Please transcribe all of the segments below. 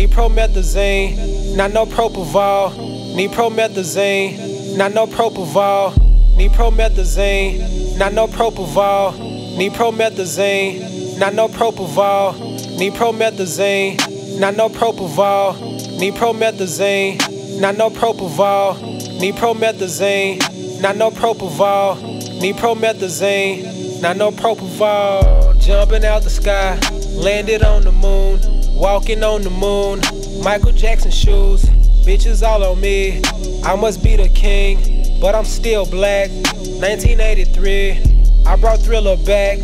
need promethazine, not no propofol. Need promethazine, not no propofol. Need promethazine, not no propofol. Need promethazine, not no propofol. Need promethazine, not no propofol. Need promethazine, not no propofol. Need promethazine, not no propofol. Need promethazine, not no propofol. Jumping out the sky, landed on the moon. Walking on the moon, Michael Jackson shoes, bitches all on me. I must be the king, but I'm still black. 1983, I brought Thriller back.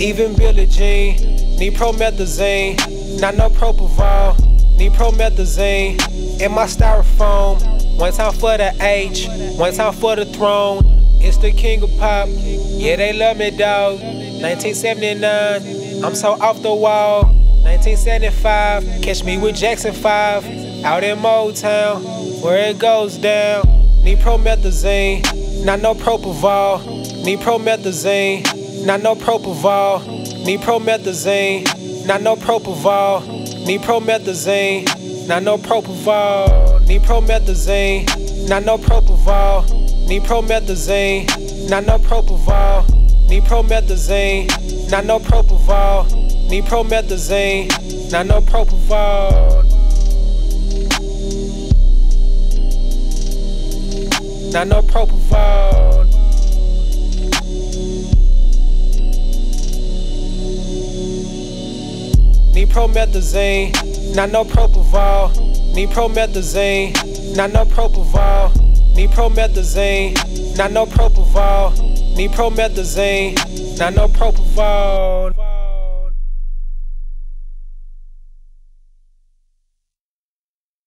Even Billie Jean, need promethazine, not no propofol. Need promethazine in my styrofoam. One time for the H, one time for the throne. It's the king of pop, yeah they love me dog. 1979, I'm so off the wall. 1975, catch me with Jackson 5, out in Motown, where it goes down. Need promethazine, not no propofol. Need promethazine, not no propofol. Need promethazine, not no propofol. Need promethazine, not no propofol. Need promethazine, not no propofol. Need promethazine, not no propofol. Need promethazine, not no propofol. Need promethazine, not no propofol. Not no propofol. Need promethazine, not no propofol. Need promethazine, not no propofol. Need promethazine, not no propofol. Need promethazine, not no propofol.